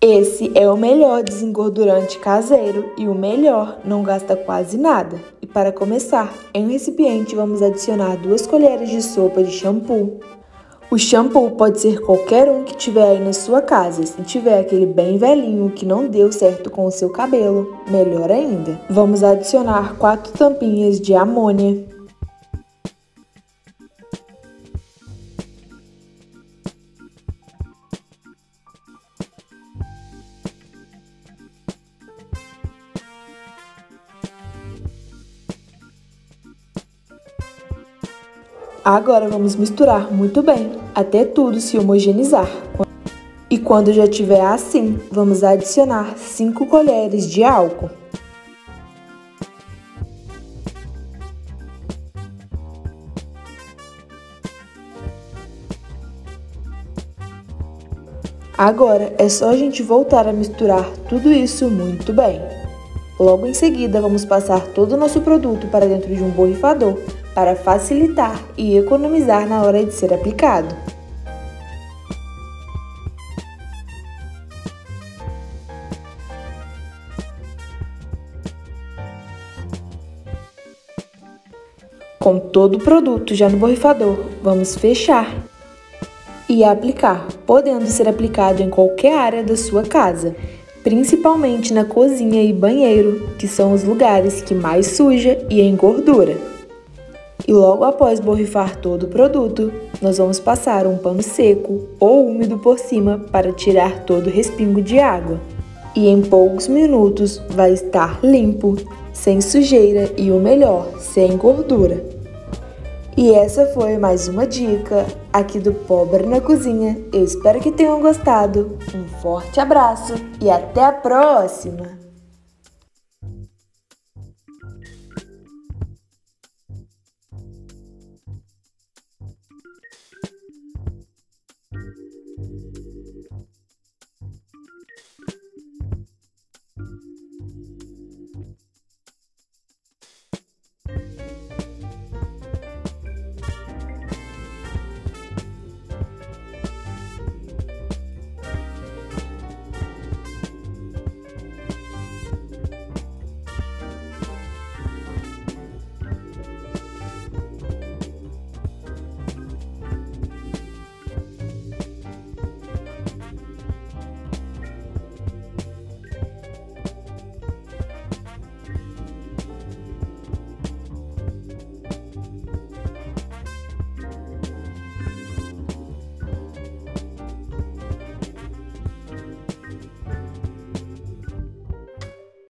Esse é o melhor desengordurante caseiro e o melhor, não gasta quase nada. E para começar, em um recipiente vamos adicionar duas colheres de sopa de shampoo. O shampoo pode ser qualquer um que tiver aí na sua casa. Se tiver aquele bem velhinho que não deu certo com o seu cabelo, melhor ainda. Vamos adicionar quatro tampinhas de amônia. Agora vamos misturar muito bem, até tudo se homogeneizar. E quando já estiver assim, vamos adicionar 5 colheres de álcool. Agora é só a gente voltar a misturar tudo isso muito bem. Logo em seguida, vamos passar todo o nosso produto para dentro de um borrifador para facilitar e economizar na hora de ser aplicado. Com todo o produto já no borrifador, vamos fechar e aplicar, podendo ser aplicado em qualquer área da sua casa, principalmente na cozinha e banheiro, que são os lugares que mais suja e engordura e logo após borrifar todo o produto, nós vamos passar um pano seco ou úmido por cima para tirar todo o respingo de água. E em poucos minutos vai estar limpo, sem sujeira e o melhor, sem gordura. E essa foi mais uma dica aqui do Pobre na Cozinha. Eu espero que tenham gostado. Um forte abraço e até a próxima!